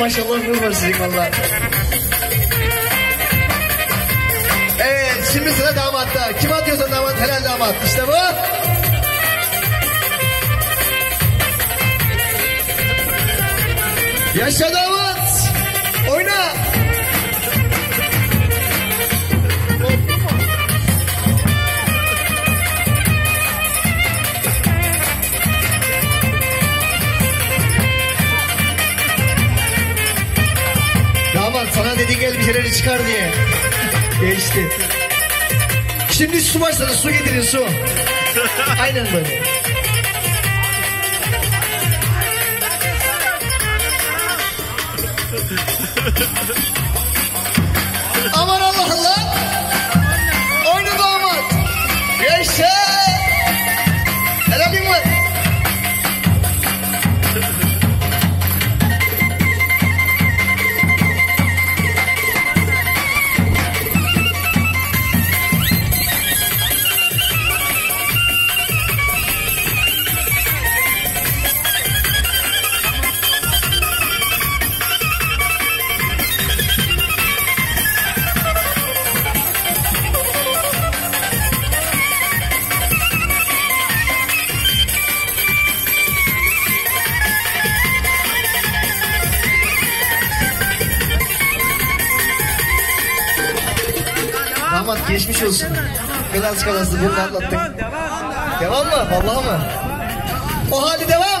maşallah nur var sizin valla. Evet şimdi sıra damatta. Kim atıyorsa damat helal damat. İşte bu. Yaşa damat. Şeyleri çıkar diye. Geçti. Şimdi su başladı. Su getirin su. Aynen böyle. Aman Allah Allah. Damat geçmiş olsun. Biraz kalası bunu atlattık. Devam mı? Vallahi mı? O hali devam.